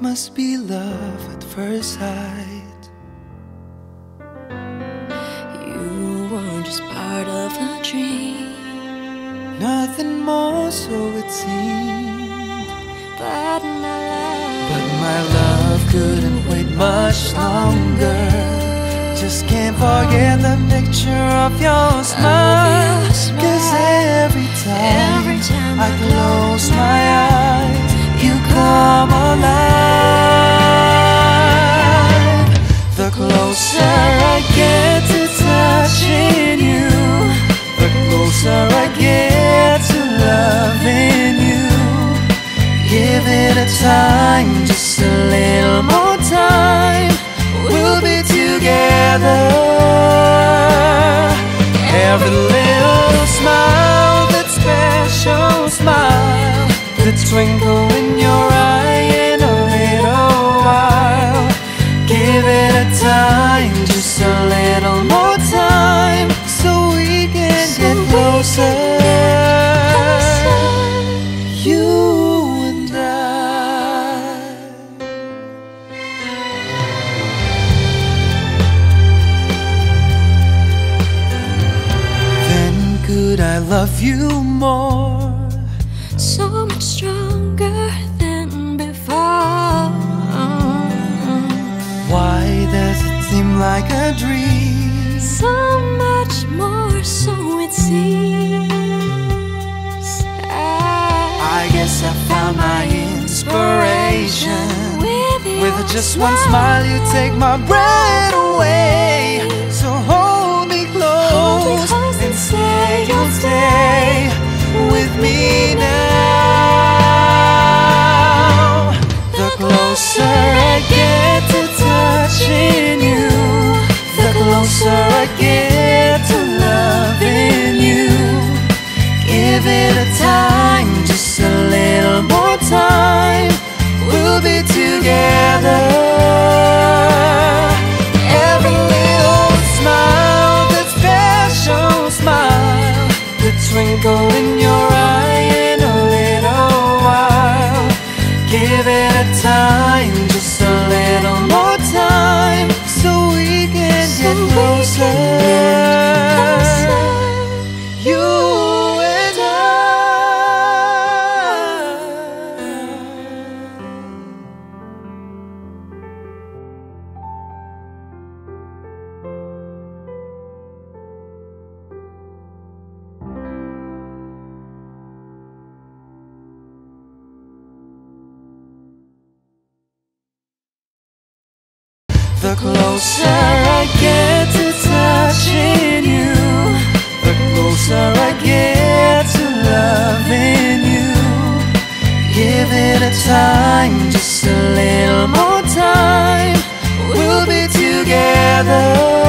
must be love at first sight. You were just part of a dream, Nothing more, so it seemed. but my love. But my love couldn't wait much longer. Just can't forget the picture of your smile. Cause every time, Every time I close my eyes, you come alive. Closer I get to touching you, the closer I get to loving you. Give it a time, just a little more time. We'll be together. Every little smile, that special smile, the twinkle time, just a little more time, so we can get closer. You and I. Then could I love you more? Seem like a dream? So much more, so it seems. I guess I found my inspiration. with, With just one smile, you take my breath closer I get to loving you. Give it a time, just a little more time. We'll be together. Every little smile, that special smile, the twinkle in your eye in a little while. Give it a time, You and I. The closer I get time, just a little more time. We'll be together.